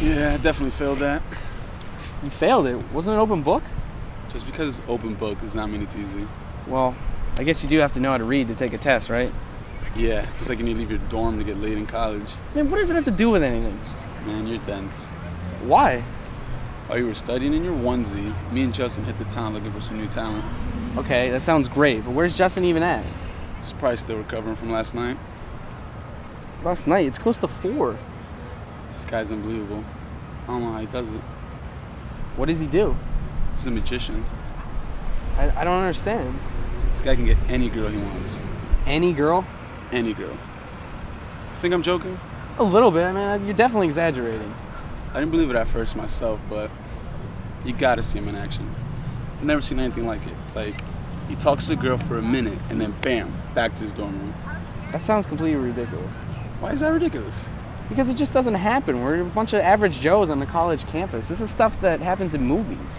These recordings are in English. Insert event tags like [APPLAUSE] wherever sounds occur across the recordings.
Yeah, I definitely failed that. You failed it. Wasn't it an open book? Just because it's open book does not mean it's easy. Well, I guess you do have to know how to read to take a test, right? Yeah, just like you need to leave your dorm to get laid in college. Man, what does it have to do with anything? Man, you're dense. Why? While you were studying in your onesie, me and Justin hit the town looking for some new talent. Okay, that sounds great, but where's Justin even at? He's probably still recovering from last night. Last night, it's close to four. This guy's unbelievable. I don't know how he does it. What does he do? He's a magician. I, I don't understand. This guy can get any girl he wants. Any girl? Any girl. Think I'm joking? A little bit, man. You're definitely exaggerating. I didn't believe it at first myself, but you gotta see him in action. I've never seen anything like it. It's like he talks to a girl for a minute and then bam, back to his dorm room. That sounds completely ridiculous. Why is that ridiculous? Because it just doesn't happen. We're a bunch of average Joes on the college campus. This is stuff that happens in movies.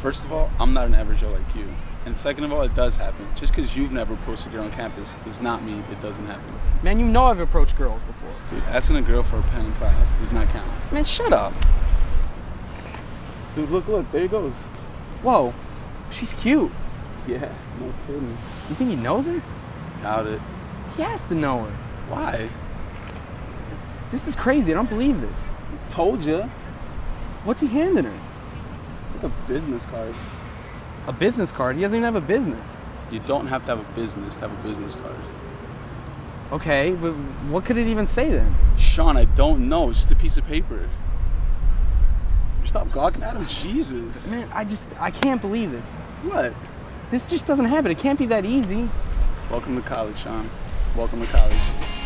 First of all, I'm not an average Joe like you. And second of all, it does happen. Just because you've never approached a girl on campus does not mean it doesn't happen. Man, you know I've approached girls before. Dude, asking a girl for a pen in class does not count. Man, shut up. Dude, look, look, there he goes. Whoa, she's cute. Yeah, no kidding. You think he knows her? Doubt it. He has to know her. Why? This is crazy. I don't believe this. Told you. What's he handing her? It's like a business card. A business card? He doesn't even have a business. You don't have to have a business to have a business card. Okay, but what could it even say then? Sean, I don't know. It's just a piece of paper. Stop gawking at him. Jesus. Man, I just, I can't believe this. What? This just doesn't happen. It can't be that easy. Welcome to college, Sean. Welcome to college.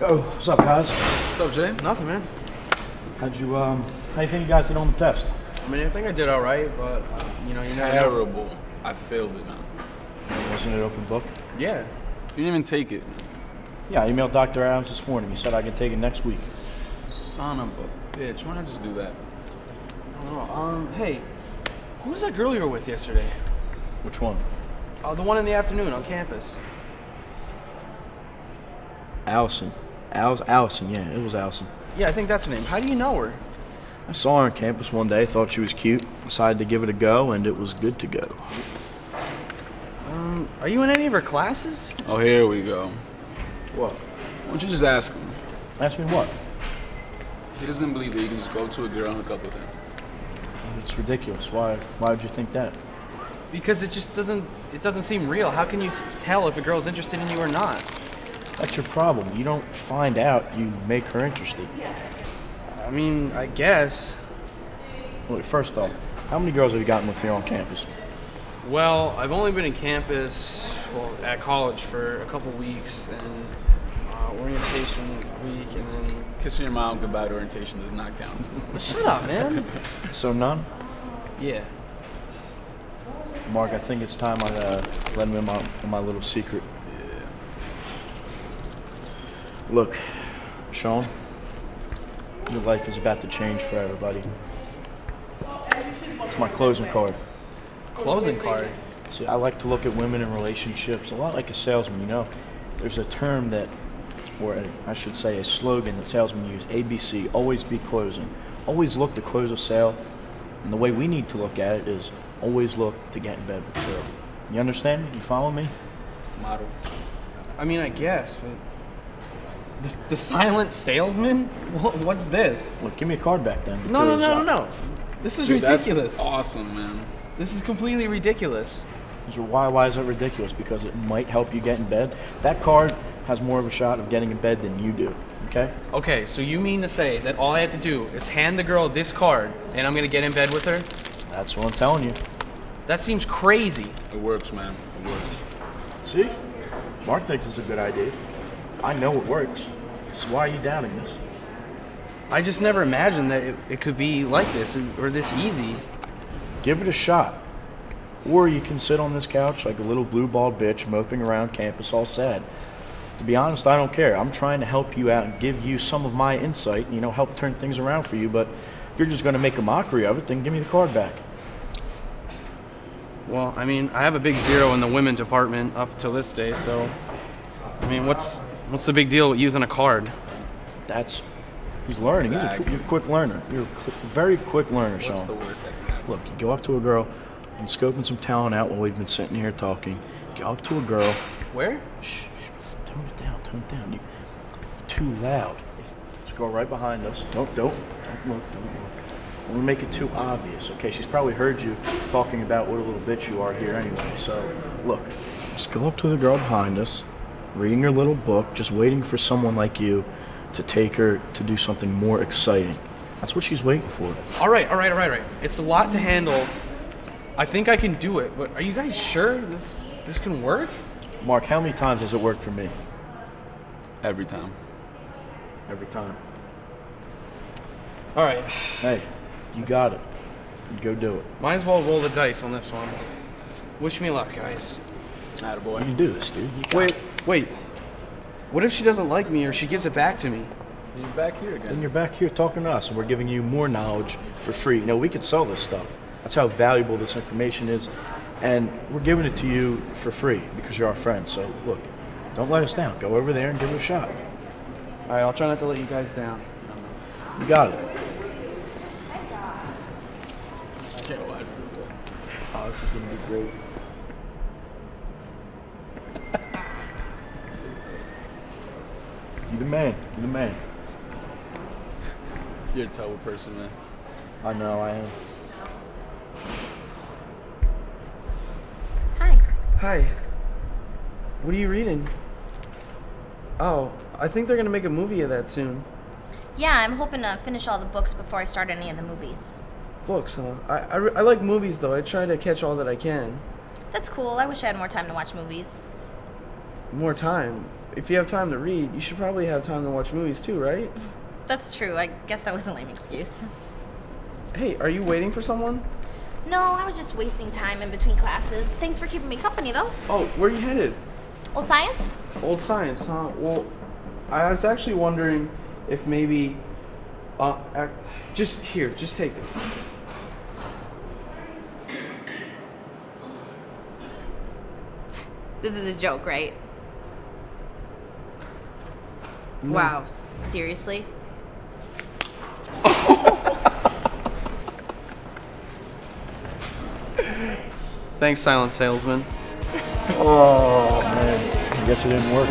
Oh, what's up, guys? What's up, Jay? Nothing, man. How'd you um? How you think you guys did on the test? I mean, I think I did all right, but uh, you know, you know. Terrible. I failed it, man. Wasn't it open book? Yeah. You didn't even take it. Yeah, I emailed Dr. Adams this morning. He said I could take it next week. Son of a bitch. Why not just do that? Oh, um, hey, who was that girl you were with yesterday? Which one? Uh, the one in the afternoon on campus. Allison. Al- Allison, yeah, it was Allison. Yeah, I think that's her name. How do you know her? I saw her on campus one day, thought she was cute, decided to give it a go, and it was good to go. Um, are you in any of her classes? Oh, here we go. What? Why don't you just ask him? Ask me what? He doesn't believe that you can just go to a girl and hook up with her. It's ridiculous. Why? Why would you think that? Because it just doesn't, it doesn't seem real. How can you t- tell if a girl's interested in you or not? That's your problem. You don't find out, you make her interested. I mean, I guess. Wait, first off, how many girls have you gotten with here on campus? Well, I've only been in campus, well, at college for a couple weeks, and uh, orientation week, and then. Kissing your mom goodbye to orientation does not count. Shut up, man. So none? yeah. Mark, I think it's time I uh, let him in my, in my little secret. Look, Sean, your life is about to change for everybody. It's my closing card. Closing card. See, I like to look at women in relationships a lot like a salesman, you know? There's a term that, or a, I should say a slogan that salesmen use ABC, always be closing. Always look to close a sale. And the way we need to look at it is always look to get in bed with the girl. You understand? You follow me? It's the motto. I mean, I guess, but. The, the silent salesman? What's this? Look, give me a card back then. No, no, no, uh, no, no. This is Dude, that's ridiculous. awesome, man. This is completely ridiculous. So why, why is it ridiculous? Because it might help you get in bed. That card has more of a shot of getting in bed than you do. Okay? Okay, so you mean to say that all I have to do is hand the girl this card and I'm gonna get in bed with her? That's what I'm telling you. That seems crazy. It works, man. It works. See? Mark thinks it's a good idea. I know it works. So why are you doubting this? I just never imagined that it, it could be like this or this easy. Give it a shot. Or you can sit on this couch like a little blue balled bitch moping around campus all sad. to be honest, I don't care. I'm trying to help you out and give you some of my insight, you know, help turn things around for you. But if you're just going to make a mockery of it, then give me the card back. Well, I mean, I have a big zero in the women department up till this day, so I mean, what's what's the big deal with using a card? That's he's learning. He's a, qu- you're a quick learner. You're a qu- very quick learner, What's Sean. the worst that can happen? Look, you go up to a girl, and scoping some talent out while we've been sitting here talking. Go up to a girl. Where? Shh, shh, tone it down, tone it down. You, you're too loud. If, just go right behind us. Don't, don't, don't look, don't look. Don't make it too obvious, okay? She's probably heard you talking about what a little bitch you are here anyway. So, look, just go up to the girl behind us, reading her little book, just waiting for someone like you to take her to do something more exciting. That's what she's waiting for. All right, all right, all right, all right. It's a lot to handle. I think I can do it, but are you guys sure this this can work? Mark, how many times has it worked for me? Every time. Every time. All right, Hey, you got it. Go do it. might as well roll the dice on this one. Wish me luck, guys. You Attaboy. can do this, dude. Wait, it. wait. What if she doesn't like me or she gives it back to me? You're back here again. Then you're back here talking to us, and we're giving you more knowledge for free. You know, we could sell this stuff. That's how valuable this information is. And we're giving it to you for free because you're our friend. So, look, don't let us down. Go over there and give it a shot. All right, I'll try not to let you guys down. You got it. I can't watch this. Oh, this is going to be great. you the man. You're the man. You're a terrible person, man. I know I am. Hi. Hi. What are you reading? Oh, I think they're gonna make a movie of that soon. Yeah, I'm hoping to finish all the books before I start any of the movies. Books, huh? I, I, I like movies though. I try to catch all that I can. That's cool. I wish I had more time to watch movies. More time. If you have time to read, you should probably have time to watch movies too, right? [LAUGHS] That's true. I guess that was a lame excuse. Hey, are you waiting for someone? No, I was just wasting time in between classes. Thanks for keeping me company, though. Oh, where are you headed? Old science? Old science, huh? Well, I was actually wondering if maybe, uh, ac- just here, just take this. This is a joke, right? Wow, seriously? Thanks, silent salesman. Oh, man. I guess it didn't work.